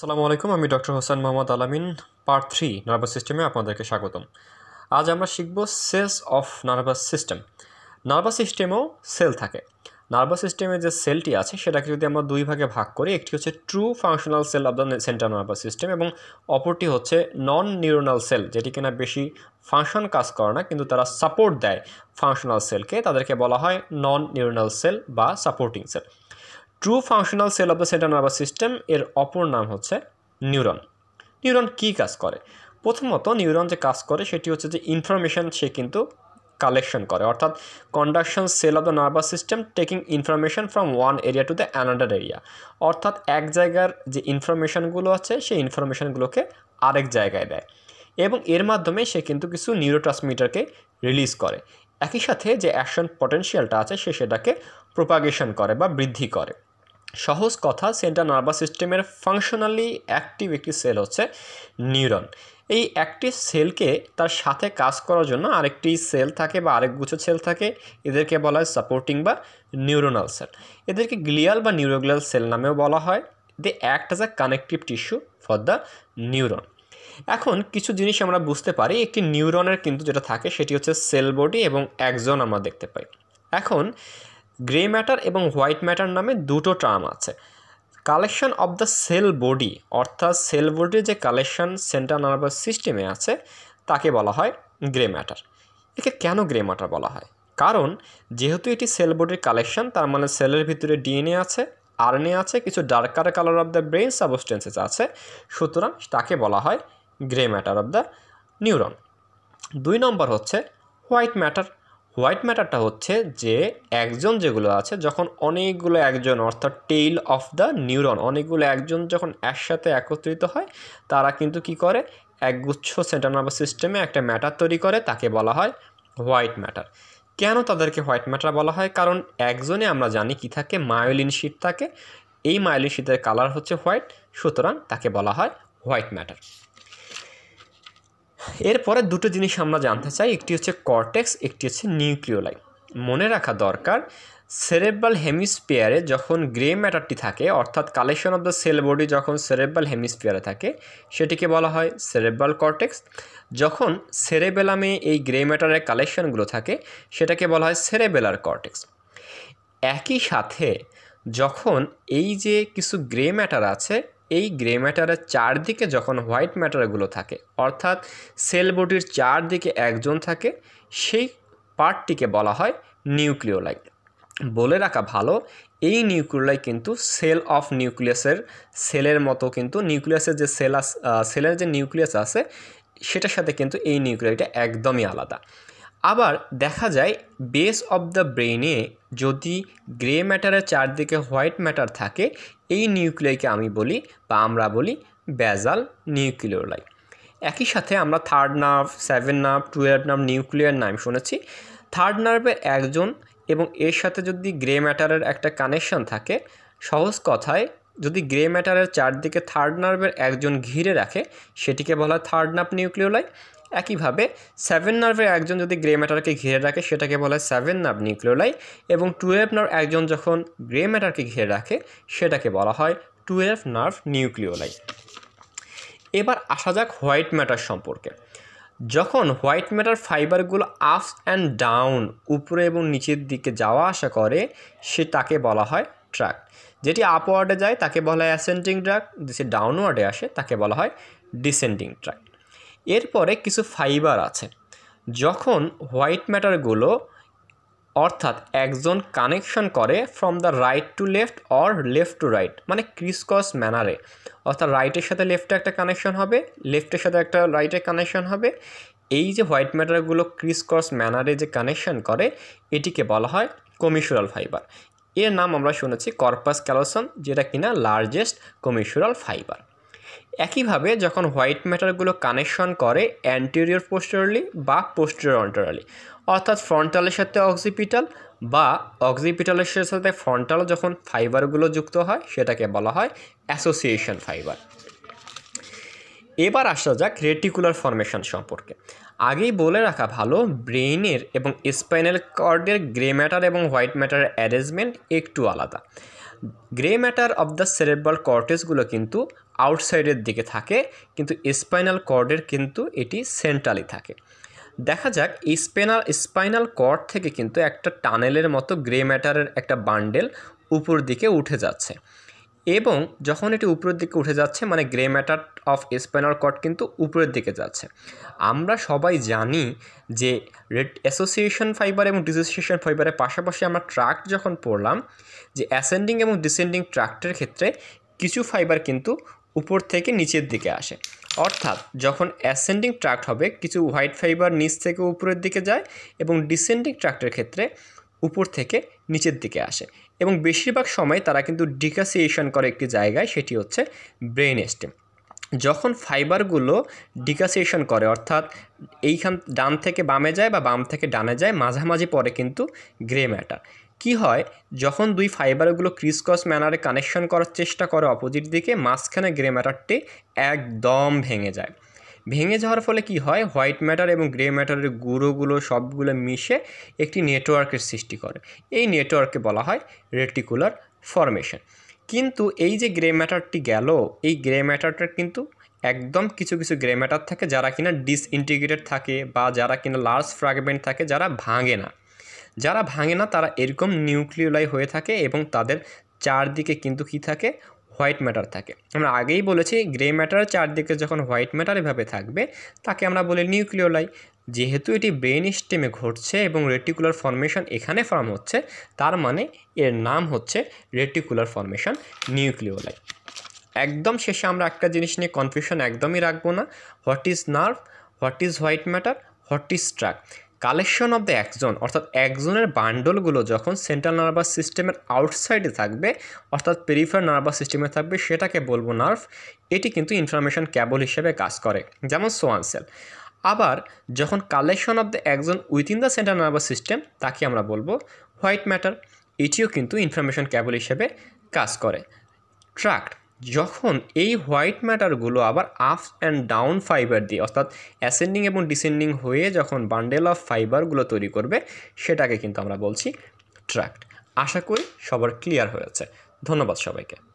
আসসালামু আলাইকুম, আমি ডক্টর হোসেন মোহাম্মদ আলামিন পার্ট থ্রি নার্ভাস সিস্টেমে আপনাদেরকে স্বাগতম। আজ আমরা শিখব cells of nervous system nervous সিস্টেমেও cell থাকে। নার্ভাস সিস্টেমে যে সেলটি আছে, সেটাকে যদি আমরা দুই ভাগে ভাগ করি, একটি হচ্ছে true functional cell of the central nervous system এবং অপরটি হচ্ছে নন নিউরোনাল সেল যেটি কিনা বেশি ফাংশন কাজ করে না, কিন্তু তারা সাপোর্ট দেয় ফাংশনাল সেলকে তাদেরকে বলা হয় নন নিউরোনাল সেল বা supporting cell true functional cell of the central nervous system এর অপর নাম হচ্ছে নিউরন নিউরন কী কাজ করে? প্রথমত নিউরন যে কাজ করে সেটি হচ্ছে যে ইনফরমেশান সে কিন্তু কালেকশন করে। অর্থাৎ conduction cell of the nervous system taking information from one area to the another area অর্থাৎ এক জায়গার যে ইনফরমেশানগুলো আছে, সেই ইনফরমেশানগুলোকে আরেক জায়গায় দেয়। এবং এর মাধ্যমে সে কিন্তু কিছু নিউরোট্রান্সমিটারকে রিলিজ করে। একই সাথে যে অ্যাকশন পটেনশিয়ালটা আছে, সে সেটাকে প্রোপাগেশন করে বা বৃদ্ধি করে। সহজ কথা সেন্ট্রাল নার্ভাস সিস্টেমের ফাংশনালি অ্যাক্টিভ একটি সেল হচ্ছে নিউরন। এই একটি সেলকে তার সাথে কাজ করার জন্য আরেকটি সেল থাকে বা আরেক গুচ্ছ সেল থাকে, এদেরকে বলা হয় সাপোর্টিং বা নিউরোনাল সেল এদেরকে গ্লিয়াল বা নিউরোগ্লিয়াল সেল নামেও বলা হয়। They act as a connective tissue for the neuron এখন কিছু জিনিস আমরা বুঝতে পারি, একটি নিউরনের কিন্তু যেটা থাকে সেটি হচ্ছে সেল বডি এবং একজন আমরা দেখতে পাই। এখন গ্রে ম্যাটার এবং হোয়াইট ম্যাটার নামে দুটো টার্ম আছে। Collection of the cell body, অর্থাৎ সেল বডির যে কালেকশন সেন্ট্রাল নার্ভাস সিস্টেমে আছে, তাকে বলা হয় গ্রে ম্যাটার। একে কেন গ্রে ম্যাটার বলা হয়? কারণ যেহেতু এটি সেল বডির কালেকশন, তার মানে সেলের ভিতরে ডিএনএ আছে, আরএনএ আছে, কিছু darker colour of the brain substances আছে, সুতরাং তাকে বলা হয় grey matter of the neuron. দুই নম্বর হচ্ছে হোয়াইট ম্যাটার। হোয়াইট ম্যাটারটা হচ্ছে যে একজন যেগুলো আছে, যখন অনেকগুলো একজন, অর্থাৎ টেইল অফ দ্য নিউরন, অনেকগুলো একজন যখন একসাথে একত্রিত হয়, তারা কিন্তু কি করে? একগুচ্ছ সেন্ট্রাল নার্ভাস সিস্টেমে একটা ম্যাটার তৈরি করে, তাকে বলা হয় হোয়াইট ম্যাটার। কেন তাদেরকে হোয়াইট ম্যাটার বলা হয়? কারণ একজনে আমরা জানি কি থাকে? মায়োলিন শিট থাকে। এই মায়োলিন শিটের কালার হচ্ছে হোয়াইট, সুতরাং তাকে বলা হয় হোয়াইট ম্যাটার। এরপরে দুটো জিনিস আমরা জানতে চাই, একটি হচ্ছে কর্টেক্স একটি হচ্ছে নিউক্লিওলাই মনে রাখা দরকার সেরেব্রাল হেমিস্পিয়ারে যখন গ্রে ম্যাটারটি থাকে, অর্থাৎ collection of the cell body যখন সেরেব্রাল হেমিস্পিয়ারে থাকে, সেটিকে বলা হয় সেরেব্রাল কর্টেক্স যখন সেরেবেলামে এই গ্রে ম্যাটারের কালেকশনগুলো থাকে, সেটাকে বলা হয় সেরেবেলার কর্টেক্স একই সাথে যখন এই যে কিছু গ্রে ম্যাটার আছে এই গ্রে ম্যাটারের চারদিকে যখন হোয়াইট ম্যাটারগুলো থাকে, অর্থাৎ সেল বডির চারদিকে একজন থাকে, সেই পার্টটিকে বলা হয় নিউক্লিওলাই বলে রাখা ভালো, এই নিউক্লিওলাই কিন্তু সেল অফ নিউক্লিয়াসের সেলের মতো কিন্তু নিউক্লিয়াসের যে সেল সেলের যে নিউক্লিয়াস আছে, সেটার সাথে কিন্তু এই নিউক্লিয়াইটা একদমই আলাদা। আবার দেখা যায় বেস অফ দ্য ব্রেনে যদি গ্রে ম্যাটারের চারদিকে হোয়াইট ম্যাটার থাকে, এই নিউক্লিয়াইকে আমি বলি বা আমরা বলি ব্যাজাল নিউক্লিওলাই একই সাথে আমরা third nerve seven nerve twelve nerve nuclear নাম শুনেছি। থার্ড নার্ভের একজন এবং এর সাথে যদি গ্রে ম্যাটারের একটা কানেকশন থাকে, সহজ কথায় যদি গ্রে ম্যাটারের চারদিকে থার্ড নার্ভের একজন ঘিরে রাখে, সেটিকে বলা হয় থার্ড নার্ভ নিউক্লিওলাই একইভাবে সেভেন নার্ভের একজন যদি গ্রে ম্যাটারকে ঘিরে রাখে, সেটাকে বলা হয় সেভেন নার্ভ নিউক্লিওলাই এবং টুয়েলভ নার্ভ একজন যখন গ্রে ম্যাটারকে ঘিরে রাখে, সেটাকে বলা হয় টুয়েলভ নার্ভ নিউক্লিওলাই এবার আসা যাক হোয়াইট ম্যাটার সম্পর্কে। যখন white matter ফাইবারগুলো ups and down উপরে এবং নিচের দিকে যাওয়া আসা করে, সে তাকে বলা হয় ট্র্যাক যেটি আপওয়ার্ডে যায়, তাকে বলা হয় অ্যাসেন্ডিং ট্র্যাক যে ডাউনওয়ার্ডে আসে, তাকে বলা হয় ডিসেন্ডিং ট্র্যাক এরপরে কিছু ফাইবার আছে। যখন হোয়াইট ম্যাটারগুলো, অর্থাৎ একজন কানেকশন করে from the right to left or left to right মানে ক্রিসকস ম্যানারে। অর্থাৎ রাইটের সাথে লেফটে একটা কানেকশন হবে, লেফটের সাথে একটা রাইটের কানেকশন হবে। এই যে হোয়াইট ম্যাটারগুলো ক্রিসকস ম্যানারে যে কানেকশন করে, এটিকে বলা হয় কমিশনাল ফাইবার। এর নাম আমরা শুনেছি কর্পাস ক্যালোসম যেটা কিনা লার্জেস্ট কমিশুরাল ফাইবার একইভাবে যখন হোয়াইট ম্যাটারগুলো কানেকশন করে অ্যান্টেরিয়র পোস্টারলি বা পোস্টেরিয়র অন্টারালি অর্থাৎ ফ্রন্টালের সাথে অক্সিপিটাল বা অক্সিপিটালের সাথে ফ্রন্টাল যখন ফাইবারগুলো যুক্ত হয়, সেটাকে বলা হয় অ্যাসোসিয়েশন ফাইবার এবার আসা যাক রেটিকুলার ফর্মেশন সম্পর্কে। আগেই বলে রাখা ভালো, ব্রেইনের এবং স্পাইনাল কর্ডের গ্রে ম্যাটার এবং হোয়াইট ম্যাটারের অ্যারেঞ্জমেন্ট একটু আলাদা। Grey matter of the cerebral কর্টেসগুলো কিন্তু আউটসাইডের দিকে থাকে, কিন্তু স্পাইনাল কর্ডের কিন্তু এটি সেন্ট্রালি থাকে। দেখা যাক, স্পেনাল, স্পাইনাল কর্ড থেকে কিন্তু একটা টানেলের মতো গ্রে ম্যাটারের একটা বান্ডেল উপর দিকে উঠে যাচ্ছে। এবং যখন এটি উপরের দিকে উঠে যাচ্ছে মানে grey matter of spinal cord কিন্তু উপরের দিকে যাচ্ছে। আমরা সবাই জানি যে রেড অ্যাসোসিয়েশন ফাইবার এবং ডিসোসিয়েশন ফাইবারের পাশাপাশি আমরা ট্রাক যখন পড়লাম, যে অ্যাসেন্ডিং এবং ডিসেন্ডিং ট্রাক্টের ক্ষেত্রে কিছু ফাইবার কিন্তু উপর থেকে নিচের দিকে আসে। অর্থাৎ যখন অ্যাসেন্ডিং ট্রাক্ট হবে, কিছু হোয়াইট ফাইবার নিচ থেকে উপরের দিকে যায় এবং ডিসেন্ডিং ট্রাক্টের ক্ষেত্রে উপর থেকে নিচের দিকে আসে এবং বেশিরভাগ সময় তারা কিন্তু ডিকাসিয়েশন করে একটি জায়গায়, সেটি হচ্ছে ব্রেন স্টেম। যখন ফাইবারগুলো ডিকাসিয়েশন করে, অর্থাৎ এইখান ডান থেকে বামে যায় বা বাম থেকে ডানে যায়, মাঝামাঝি পরে কিন্তু গ্রে ম্যাটার। কি হয়? যখন দুই ফাইবারগুলো ক্রিসকস ম্যানারে কানেকশন করার চেষ্টা করে অপোজিট দিকে, মাঝখানে গ্রে ম্যাটারটি একদম ভেঙে যায়। ভেঙে যাওয়ার ফলে কি হয়? হোয়াইট ম্যাটার এবং গ্রে ম্যাটারের গুঁড়োগুলো সবগুলো মিশে একটি নেটওয়ার্কের সৃষ্টি করে। এই নেটওয়ার্ককে বলা হয় রেটিকুলার ফরমেশন কিন্তু এই যে গ্রে ম্যাটারটি গেল, এই গ্রে ম্যাটারটা কিন্তু একদম কিছু কিছু গ্রে ম্যাটার থাকে যারা কিনা ডিসইন্টিগ্রেটেড থাকে বা যারা কিনা লার্জ ফ্র্যাগমেন্ট থাকে, যারা ভাঙে না। যারা ভাঙে না, তারা এরকম নিউক্লিওলাই হয়ে থাকে এবং তাদের চারদিকে কিন্তু কি থাকে? হোয়াইট ম্যাটার থাকে। আমরা আগেই বলেছি গ্রে ম্যাটার চারদিকে যখন হোয়াইট ম্যাটার এভাবে থাকবে, তাকে আমরা বলি নিউক্লিওলাই যেহেতু এটি ব্রেন স্টেমে ঘটছে এবং রেটিকুলার ফর্মেশন এখানে ফর্ম হচ্ছে, তার মানে এর নাম হচ্ছে রেটিকুলার ফর্মেশন নিউক্লিওলাই একদম শেষে আমরা একটা জিনিস নিয়ে কনফিউশন একদমই রাখব না। What is nerve what is white matter what is tract collection of the axon, অর্থাৎ একজনের বান্ডলগুলো যখন সেন্ট্রাল নার্ভাস সিস্টেমের আউটসাইডে থাকবে, অর্থাৎ পেরিফার নার্ভাস সিস্টেমে থাকবে, সেটাকে বলব নার্ভ এটি কিন্তু ইনফরমেশন ক্যাবল হিসেবে কাজ করে, যেমন সোয়ান সেল। আবার যখন collection of the axon within the central nervous system তাকে আমরা বলব হোয়াইট ম্যাটার, এটিও কিন্তু ইনফরমেশন ক্যাবল হিসেবে কাজ করে। ট্রাক্ট যখন এই হোয়াইট ম্যাটারগুলো আবার আপ অ্যান্ড ডাউন ফাইবার দিয়ে, অর্থাৎ অ্যাসেন্ডিং এবং ডিসেন্ডিং হয়ে যখন বান্ডেল অফ ফাইবারগুলো তৈরি করবে, সেটাকে কিন্তু আমরা বলছি ট্র্যাক্ট। আশা করি সবার ক্লিয়ার হয়েছে। ধন্যবাদ সবাইকে।